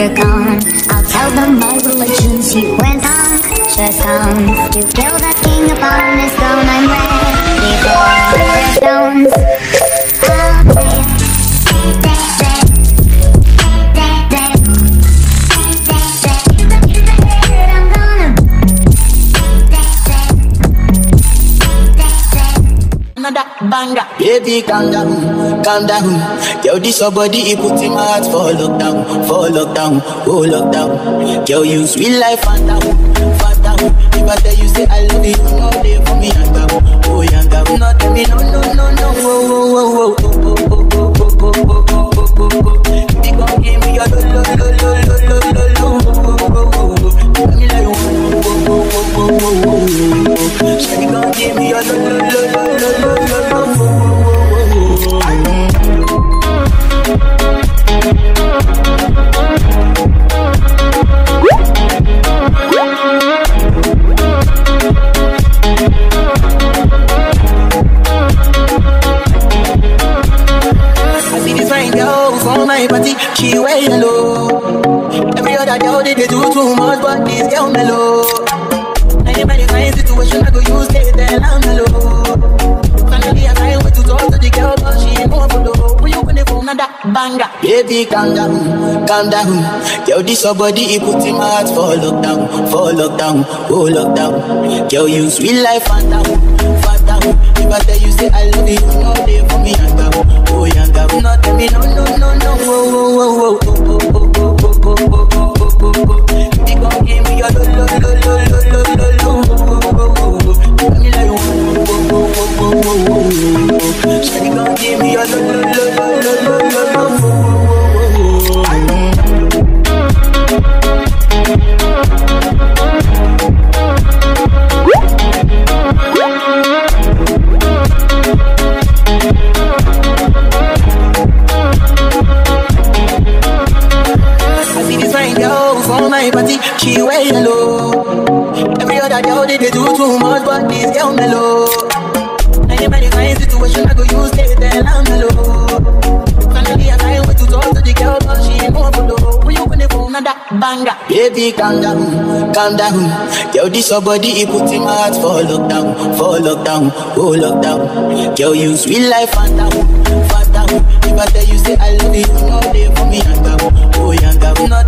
you're gone. I'll tell them my religion's you When Pontius comes To kill the king upon his throne? I'm ready for stones banger. Baby, calm down, calm down. Yo, this your body, it put in my heart for lockdown, for lockdown, oh lockdown. Yo, you sweet life, Fanta, Fanta. If I tell you say I love you, know they for me, yanga, oh yanga. No, tell me no, no, no, no, oh, oh, oh, oh, oh, oh, oh, oh, oh, oh, my party, she wear yellow. Every other girl they, they do too much, but this girl mellow. Anybody find situation, I go use they tell I'm mellow. Finally I find way to talk to the girl, but she ain't no follow. Another banger. Baby, calm down, calm down. Yo, this your body, it put in my heart for lockdown, for lockdown, oh lockdown. Yo, you sweet life, Fanta, Fanta. If I tell you say I love you, know they for me, yanga, oh yanga. No, tell me no, no, no, no, oh, oh, oh, oh, Fine girl for my party, she wear yellow. Every other girl they, they do too much, but this girl mellow. Anybody find situation, I go use they tell I'm mellow. Finally I find way to talk to the girl, but she ain't no follow. When you gonna phone Another banger. Baby, calm down, calm down. Yo, this your body, it put in my heart for lockdown, for lockdown, oh lockdown. Yo, you sweet life, Fanta, Fanta. If I tell you say I love you, you know they for me, yanga, oh yanga. No,